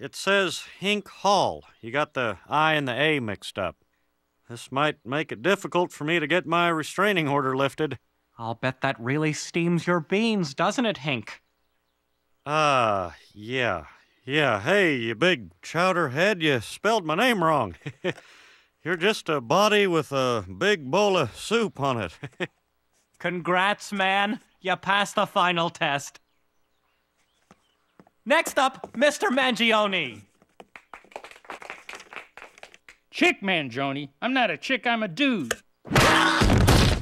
it says Hink Hall. You got the I and the A mixed up. This might make it difficult for me to get my restraining order lifted. I'll bet that really steams your beans, doesn't it, Hink? Ah, uh, yeah. Yeah, hey, you big chowder head, you spelled my name wrong. You're just a body with a big bowl of soup on it. Congrats, man. You passed the final test. Next up, Mr. Mangione. Chick Mangione. I'm not a chick, I'm a dude.